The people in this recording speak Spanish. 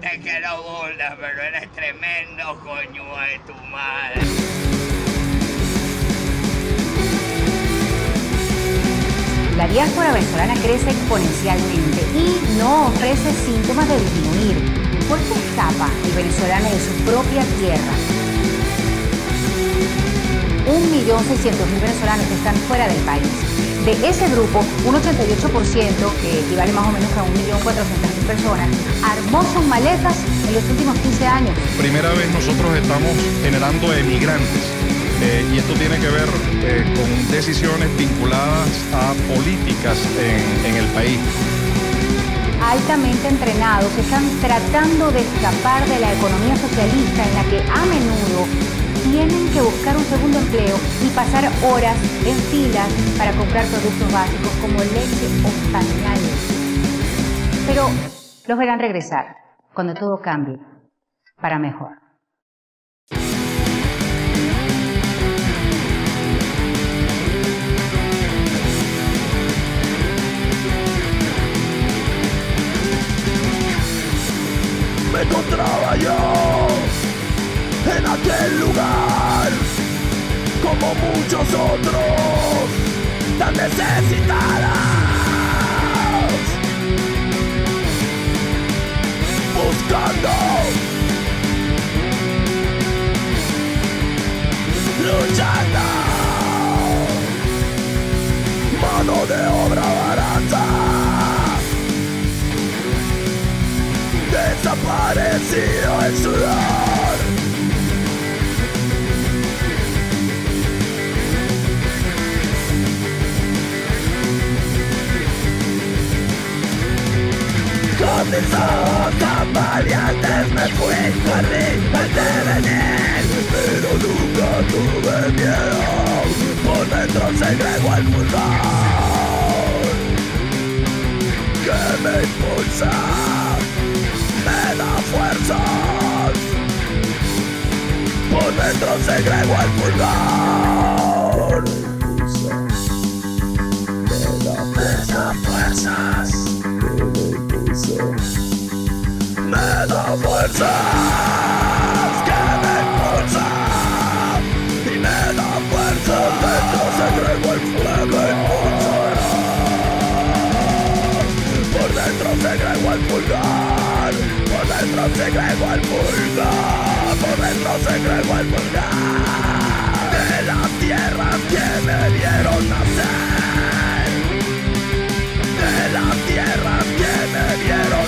te quiero burda, pero eres tremendo coño de tu madre. La diáspora venezolana crece exponencialmente y no ofrece síntomas de disminuir. ¿Por qué escapa el venezolano de su propia tierra? 1.600.000 venezolanos que están fuera del país. De ese grupo, un 88%, que equivale más o menos a 1.400.000 personas, armó sus maletas en los últimos 15 años. Primera vez nosotros estamos generando emigrantes eh, y esto tiene que ver eh, con decisiones vinculadas a políticas en, en el país. altamente entrenados están tratando de escapar de la economía socialista en la que a menudo tienen que buscar un segundo empleo y pasar horas en filas para comprar productos básicos como leche o pañales. Pero los verán regresar cuando todo cambie para mejor. me encontraba yo en aquel lugar, como muchos otros, tan necesitadas, buscando, luchando, mano de obra barata. desaparecido el sudor. Valientes me fui, al devenir Pero nunca tuve miedo, por dentro segregó el pulgar Que me impulsa me da fuerzas. Por dentro segrego el pulgar. Me da fuerzas. Me da fuerzas. Que me impulsa. Y me da fuerza. Por dentro segrego el fuego impulsará. Por dentro segrego el pulgar. Por dentro segrego el pulgar. Por dentro segrego el pulgar. De las tierras que me vieron nacer. De las tierras que me vieron